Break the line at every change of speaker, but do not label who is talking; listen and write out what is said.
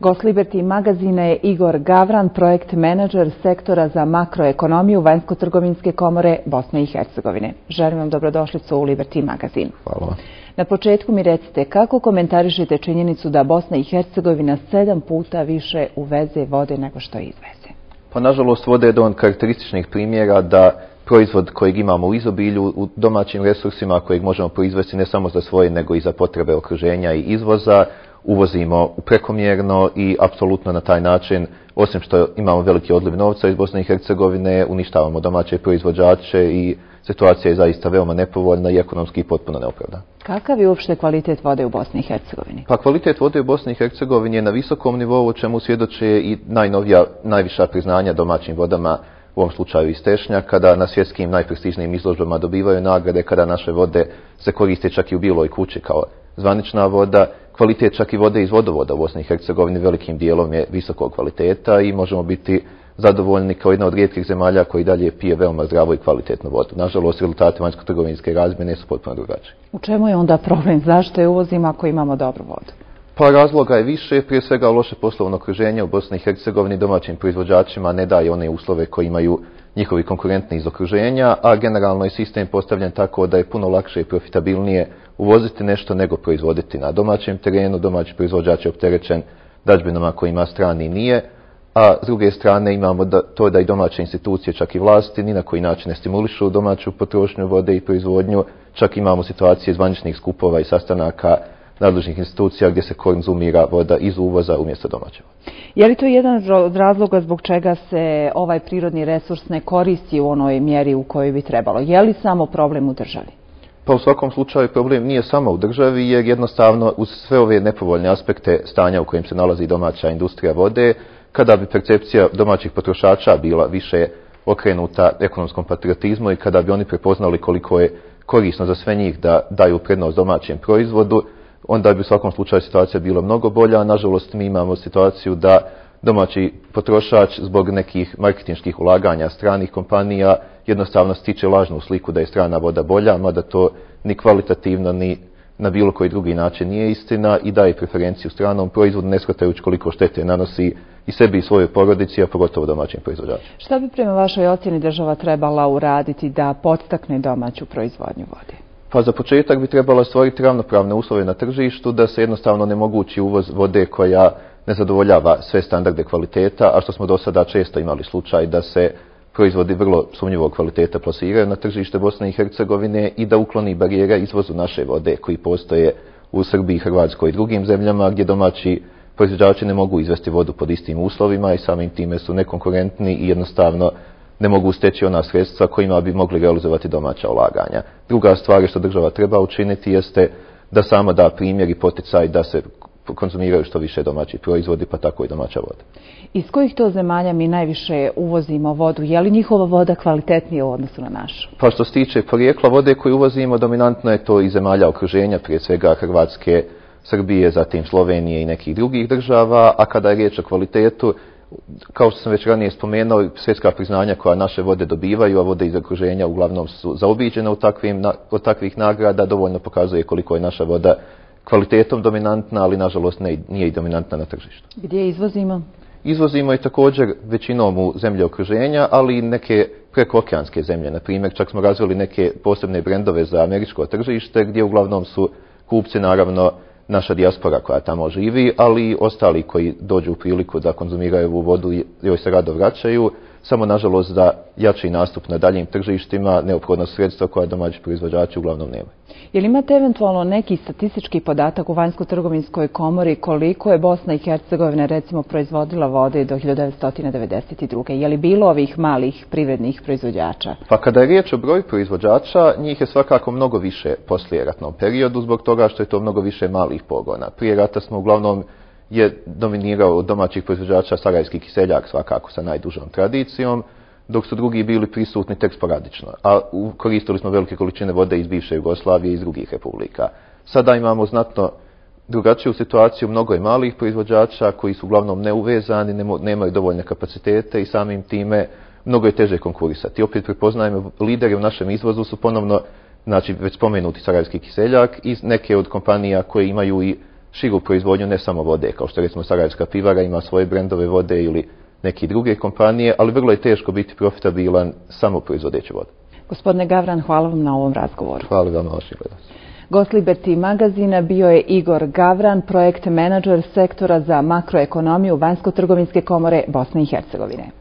Gost Liberty magazina je Igor Gavran, projekt menadžer sektora za makroekonomiju Vanjsko-trgovinske komore Bosne i Hercegovine. Želim vam dobrodošlicu u Liberty magazin.
Hvala.
Na početku mi recite kako komentarišete činjenicu da Bosna i Hercegovina sedam puta više uveze vode nego što izveze?
Pa nažalost vode je jedan karakterističnih primjera da proizvod kojeg imamo u izobilju u domaćim resursima kojeg možemo proizvesti ne samo za svoje nego i za potrebe okruženja i izvoza uvozimo prekomjerno i apsolutno na taj način, osim što imamo veliki odliv novca iz Bosne i Hercegovine, uništavamo domaće proizvođače i situacija je zaista veoma nepovoljna i ekonomski potpuno neopravda.
Kakav je uopšte kvalitet vode u Bosni i Hercegovini?
Pa kvalitet vode u Bosni i Hercegovini je na visokom nivou, o čemu svjedoče i najnovija, najviša priznanja domaćim vodama u ovom slučaju iz Tešnja, kada na svjetskim najprestižnijim izložbama dobivaju nagrade, kada naše vode se koriste čak i u biloj kući kao zvanična voda, kvalitet čak i vode iz vodovoda u Bosni i Hercegovini velikim dijelom je visokog kvaliteta i možemo biti zadovoljni kao jedna od rijetkih zemalja koji dalje pije veoma zdravo i kvalitetnu vodu. Nažalost, rezultati vanjsko-trgovinske razmjene su potpuno drugačiji.
U čemu je onda problem? Zašto je uvozimo ako imamo dobru vodu?
Pa razloga je više, prije svega loše poslovno okruženje u Bosni i Hercegovini domaćim proizvođačima ne daje one uslove koji imaju njihovi konkurentni iz okruženja, a generalno je sistem postavljen tako da je puno lakše i profitabilnije uvoziti nešto nego proizvoditi na domaćem terenu. Domaći proizvođač je opterećen dađbinama koji ima strani nije, a s druge strane imamo da, to da i domaće institucije, čak i vlasti, ni na koji način ne stimulišu domaću potrošnju vode i proizvodnju. Čak imamo situacije zvaničnih skupova i sastanaka nadležnih institucija gdje se konzumira voda iz uvoza umjesto domaće vode.
Je li to jedan od razloga zbog čega se ovaj prirodni resurs ne koristi u onoj mjeri u kojoj bi trebalo? Je li samo problem u državi?
Pa u svakom slučaju problem nije samo u državi jer jednostavno uz sve ove nepovoljne aspekte stanja u kojim se nalazi domaća industrija vode, kada bi percepcija domaćih potrošača bila više okrenuta ekonomskom patriotizmu i kada bi oni prepoznali koliko je korisno za sve njih da daju prednost domaćem proizvodu, onda bi u svakom slučaju situacija bila mnogo bolja. Nažalost, mi imamo situaciju da domaći potrošač zbog nekih marketinških ulaganja stranih kompanija jednostavno stiče lažnu sliku da je strana voda bolja, mada to ni kvalitativno ni na bilo koji drugi način nije istina i daje preferenciju stranom proizvodu, ne shvatajući koliko štete nanosi i sebi i svojoj porodici, a pogotovo domaćim proizvođačima.
Šta bi prema vašoj ocjeni država trebala uraditi da podstakne domaću proizvodnju vode?
Pa za početak bi trebalo stvoriti ravnopravne uslove na tržištu da se jednostavno ne mogući uvoz vode koja ne zadovoljava sve standarde kvaliteta, a što smo do sada često imali slučaj da se proizvodi vrlo sumnjivog kvaliteta plasiraju na tržište Bosne i Hercegovine i da ukloni barijera izvozu naše vode koji postoje u Srbiji, Hrvatskoj i drugim zemljama gdje domaći proizvođači ne mogu izvesti vodu pod istim uslovima i samim time su nekonkurentni i jednostavno ne mogu steći ona sredstva kojima bi mogli realizovati domaća ulaganja. Druga stvar što država treba učiniti jeste da sama da primjer i poticaj da se konzumiraju što više domaći proizvodi, pa tako i domaća voda.
Iz kojih to zemalja mi najviše uvozimo vodu? Je li njihova voda kvalitetnija u odnosu na našu?
Pa što se tiče porijekla vode koju uvozimo, dominantno je to i zemalja okruženja, prije svega Hrvatske, Srbije, zatim Slovenije i nekih drugih država, a kada je riječ o kvalitetu, kao što sam već ranije spomenuo, svjetska priznanja koja naše vode dobivaju, a vode iz okruženja uglavnom su zaobiđene u takvim, od takvih nagrada, dovoljno pokazuje koliko je naša voda kvalitetom dominantna, ali nažalost ne, nije i dominantna na tržištu.
Gdje izvozimo?
Izvozimo i također većinom u zemlje okruženja, ali i neke prekookeanske zemlje. Na primjer, čak smo razvili neke posebne brendove za američko tržište, gdje uglavnom su kupci naravno naša dijaspora koja tamo živi, ali i ostali koji dođu u priliku da konzumiraju ovu vodu i joj se rado vraćaju, samo nažalost da jači nastup na daljim tržištima neophodno sredstva koja domaći proizvođači uglavnom nemaju.
Je li imate eventualno neki statistički podatak u Vanjsko-trgovinskoj komori koliko je Bosna i Hercegovina recimo proizvodila vode do 1992. Je li bilo ovih malih privrednih proizvođača?
Pa kada je riječ o broju proizvođača, njih je svakako mnogo više poslije ratnom periodu zbog toga što je to mnogo više malih pogona. Prije rata smo uglavnom je dominirao od domaćih proizvođača Sarajski kiseljak svakako sa najdužom tradicijom, dok su drugi bili prisutni tek sporadično. A koristili smo velike količine vode iz bivše Jugoslavije i iz drugih republika. Sada imamo znatno drugačiju situaciju, mnogo je malih proizvođača koji su uglavnom neuvezani, nemaju dovoljne kapacitete i samim time mnogo je teže konkurisati. Opet prepoznajemo, lideri u našem izvozu su ponovno, znači već spomenuti Sarajski kiseljak i neke od kompanija koje imaju i širu proizvodnju ne samo vode, kao što recimo Sarajevska pivara ima svoje brendove vode ili neki druge kompanije, ali vrlo je teško biti profitabilan samo proizvodeći vodu.
Gospodine Gavran, hvala vam na ovom razgovoru.
Hvala vam na vašim gledalcima.
Gost Liberty magazina bio je Igor Gavran, projekt menadžer sektora za makroekonomiju Vanjsko-trgovinske komore Bosne i Hercegovine.